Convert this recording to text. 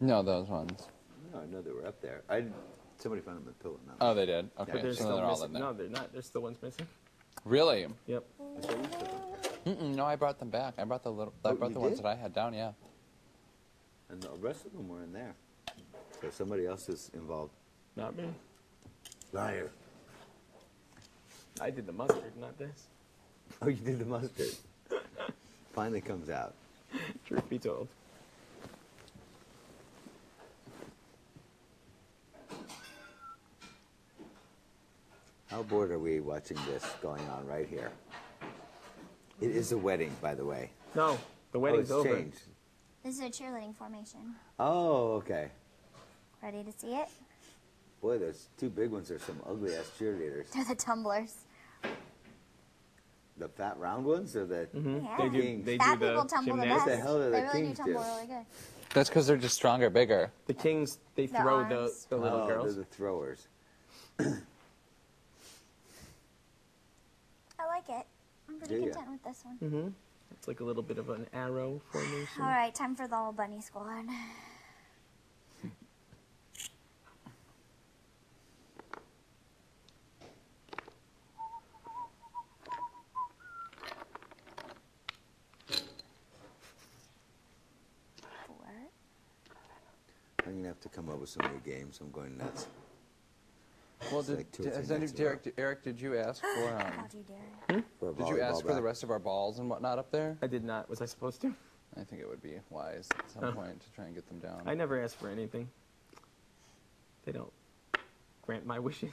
No, those ones. No, I know they were up there. I somebody found them in the pillow now. Oh, they did. Okay, But there's so still they're all missing. in there. No, they're not. There's still ones missing. Really? Yep. I thought you took them. Mm-mm, no, I brought them back. I brought the little. I Oh, brought you the ones did? that I had down. Yeah. and the rest of them were in there. So somebody else is involved. Not me. Liar. I did the mustard, not this. Oh, you did the mustard. Finally comes out. Truth be told. How bored are we watching this going on right here? It is a wedding, by the way. No, the wedding's Oh, it's over. changed. This is a cheerleading formation. Oh, okay. Ready to see it? Boy, those two big ones are some ugly ass cheerleaders. They're the tumblers. The fat round ones or the mm -hmm. Yeah. They do. Kings. They Fat do the people tumble the best. What the hell do the they really kings do tumble do? really good. That's because they're just stronger, bigger. The kings, they The throw the, arms. the little oh, girls. they're the throwers. I like it. I'm pretty Do ya? content with this one. Mm-hmm. It's like a little bit of an arrow formation. All right, time for the all bunny squad. Four. I'm gonna have to come up with some new games. I'm going nuts. Well, did, like did, has any, nights in a row. Derek, Eric, did you ask for um, How do you dare? For did you ask volleyball for the rest of our balls and whatnot up there? I did not. Was I supposed to? I think it would be wise at some Huh. point to try and get them down. I never asked for anything. They don't grant my wishes.